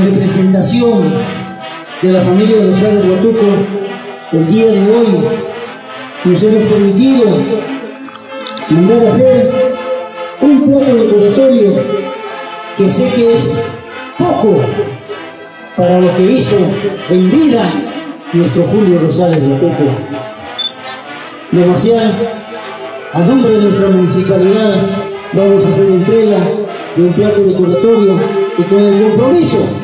decisión de la familia de Rosales Huatuco, el día de hoy nos hemos permitido mandar a hacer un plato decoratorio que sé que es poco para lo que hizo en vida nuestro Julio Rosales Huatuco. Demasiado, a nombre de nuestra municipalidad, vamos a hacer entrega de un plato decoratorio y con el compromiso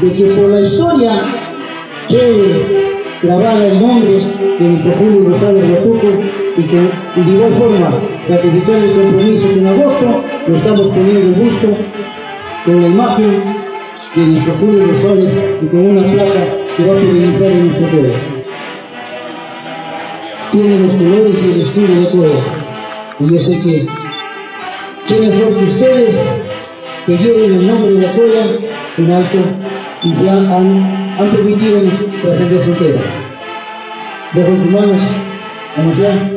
de que por la historia quede grabada el nombre de nuestro Julio Rosales Huatuco y que de igual forma ratificar el compromiso que en agosto lo estamos poniendo en gusto con la imagen de nuestro Julio Rosales y con una placa que va a finalizar en nuestro pueblo. Tiene los colores y el estilo de todo. Y yo sé que ¿Quién mejor que ustedes que lleven el nombre de la escuela en alto y ya han, han permitido trascender fronteras? Dejo sus manos, vamos ya.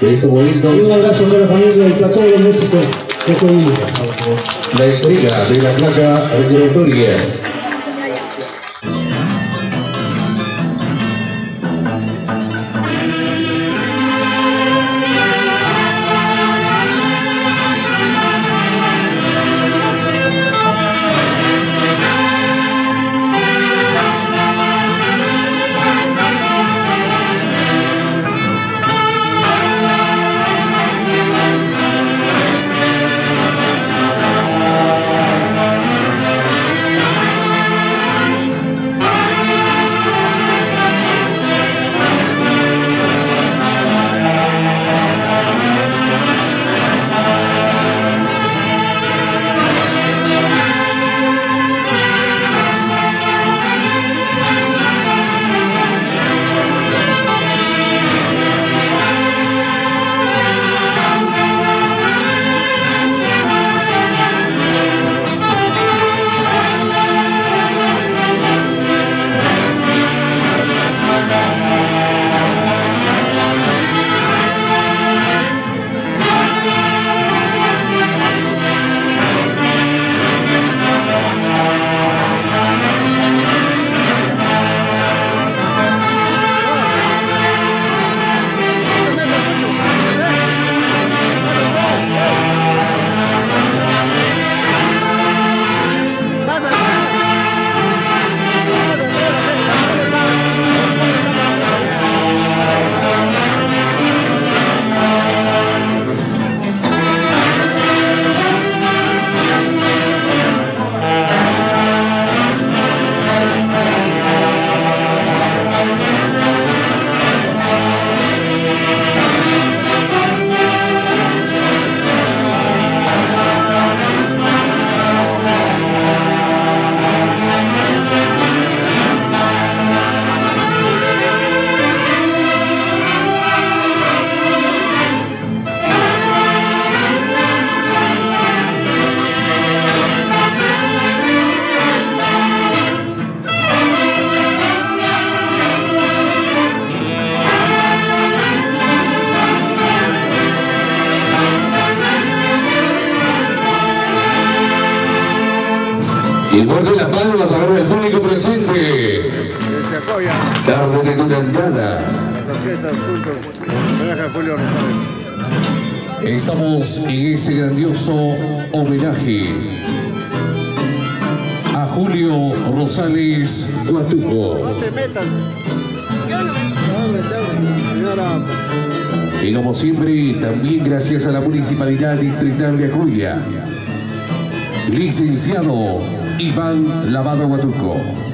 Querido bonito, Y un abrazo para la familia y para todo el México de Colombia. la entrega de la placa regulatoria. Tarde de Durandana. las orquestas juntos. Homenaje a Julio Rosales. Estamos en este grandioso homenaje a Julio Rosales Guatuco. No te metas. Y como siempre, también gracias a la Municipalidad Distrital de Acuña. Licenciado Iván Lavado Guatuco.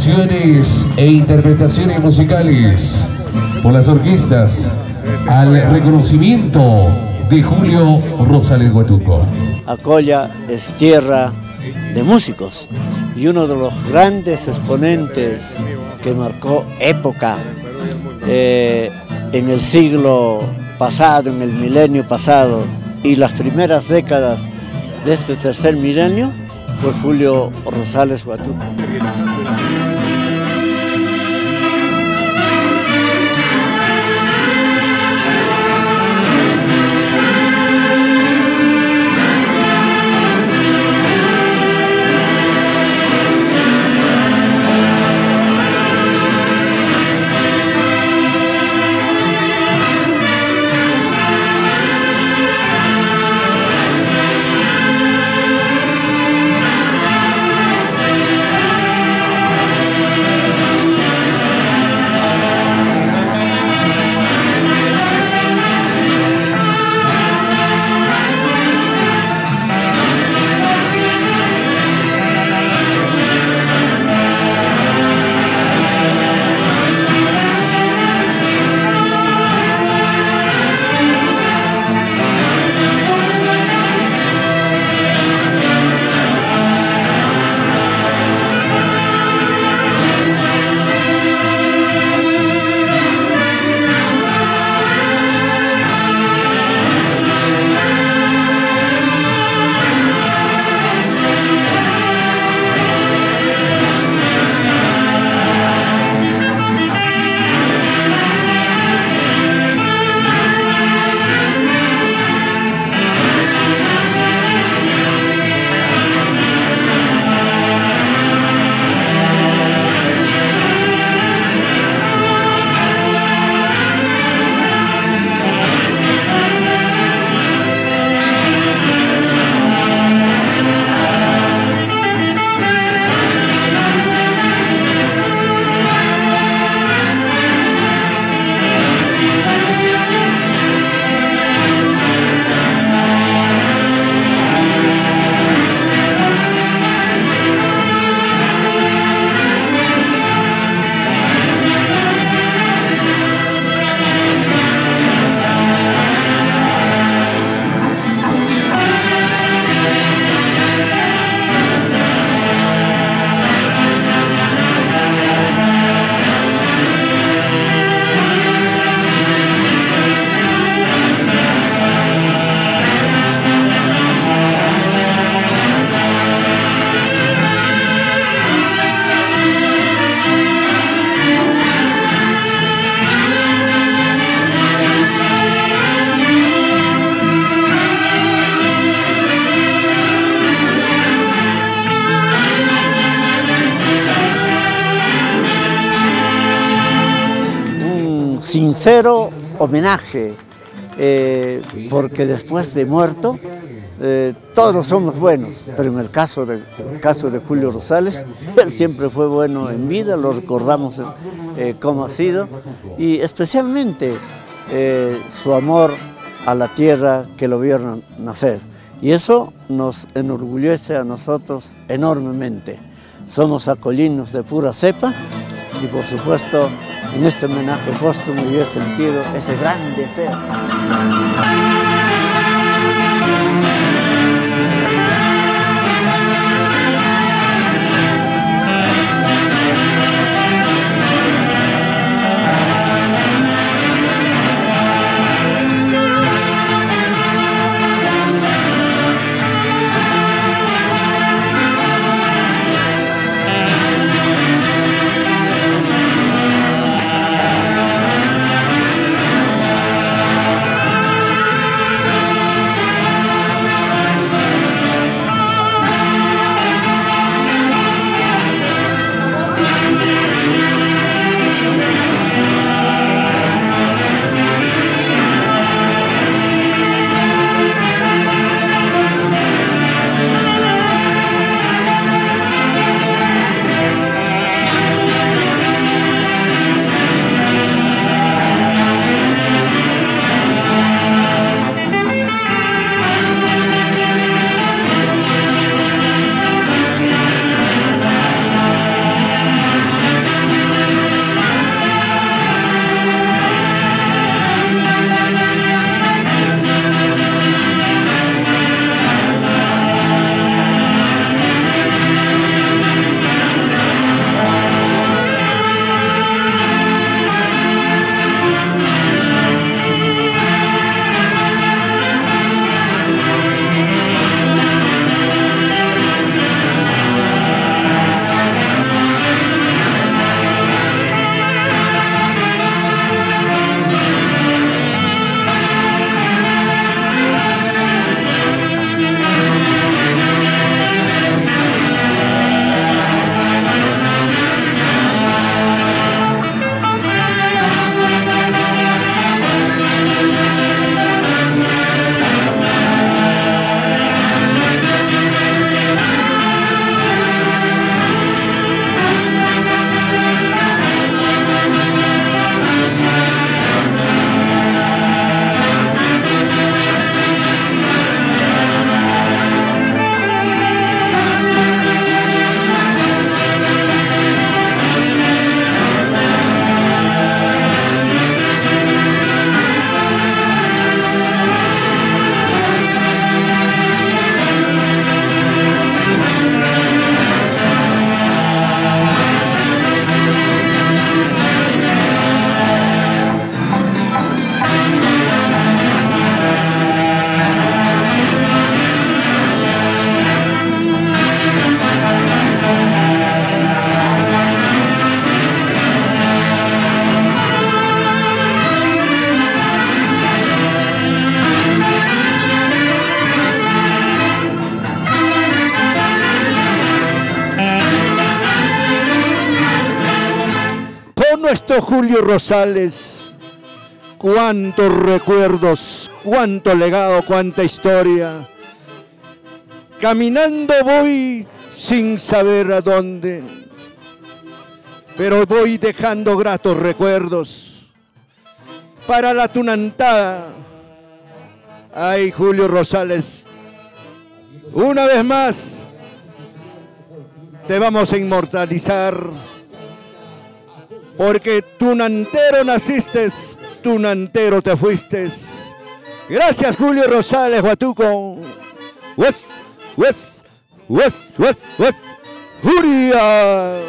Canciones e interpretaciones musicales por las orquestas al reconocimiento de Julio Rosales Guatuco. Acolla es tierra de músicos y uno de los grandes exponentes que marcó época eh, en el siglo pasado, en el milenio pasado y las primeras décadas de este tercer milenio fue Julio Rosales Huatuco. Sincero homenaje, eh, porque después de muerto eh, todos somos buenos, pero en el caso, de, caso de Julio Rosales, él siempre fue bueno en vida, lo recordamos eh, como ha sido, y especialmente su amor a la tierra que lo vieron nacer. Y eso nos enorgullece a nosotros enormemente. Somos acolinos de pura cepa y por supuesto en este homenaje póstumo yo he sentido ese gran deseo. Julio Rosales, cuántos recuerdos, cuánto legado, cuánta historia. Caminando voy sin saber a dónde, pero voy dejando gratos recuerdos para la tunantada. Ay, Julio Rosales, una vez más te vamos a inmortalizar porque tunantero naciste, tunantero te fuiste. Gracias Julio Rosales, Huatuco. Wes, Wes, Wes, Wes, Wes, Juria.